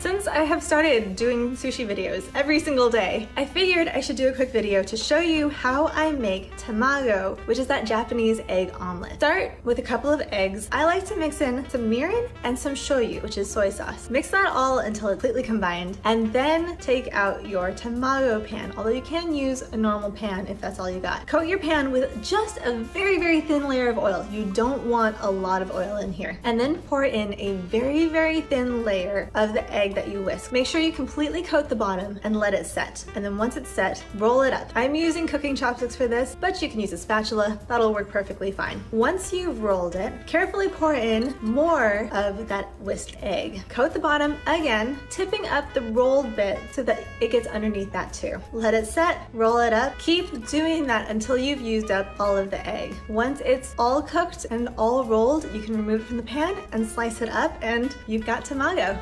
Since I have started doing sushi videos every single day, I figured I should do a quick video to show you how I make tamago, which is that Japanese egg omelet. Start with a couple of eggs. I like to mix in some mirin and some shoyu, which is soy sauce. Mix that all until it's completely combined, and then take out your tamago pan, although you can use a normal pan if that's all you got. Coat your pan with just a very, very thin layer of oil. You don't want a lot of oil in here. And then pour in a very, very thin layer of the egg that you whisk. Make sure you completely coat the bottom and let it set. And then once it's set, roll it up. I'm using cooking chopsticks for this, but you can use a spatula. That'll work perfectly fine. Once you've rolled it, carefully pour in more of that whisked egg. Coat the bottom again, tipping up the rolled bit so that it gets underneath that too. Let it set, roll it up. Keep doing that until you've used up all of the egg. Once it's all cooked and all rolled, you can remove it from the pan and slice it up and you've got tamago.